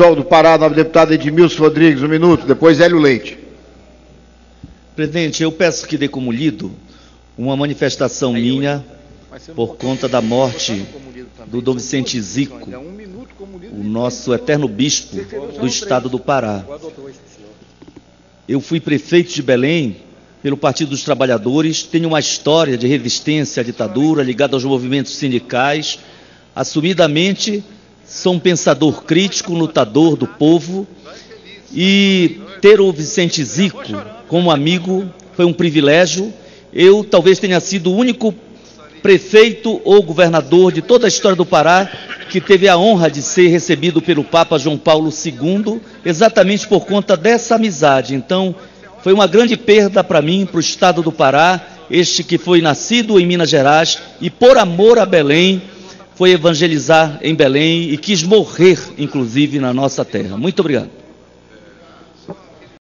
PSOL do Pará, novo deputado Edmilson Rodrigues, um minuto, depois Hélio Leite. Presidente, eu peço que dê como lido uma manifestação minha por conta da morte do Dom Vicente Zico, o nosso eterno bispo do estado do Pará. Eu fui prefeito de Belém pelo Partido dos Trabalhadores, tenho uma história de resistência à ditadura ligada aos movimentos sindicais. Assumidamente, sou um pensador crítico, lutador do povo e ter o Vicente Zico como amigo foi um privilégio. Eu talvez tenha sido o único prefeito ou governador de toda a história do Pará que teve a honra de ser recebido pelo Papa João Paulo II, exatamente por conta dessa amizade. Então, foi uma grande perda para mim, para o estado do Pará, este que foi nascido em Minas Gerais e, por amor a Belém, foi evangelizar em Belém e quis morrer, inclusive, na nossa terra. Muito obrigado.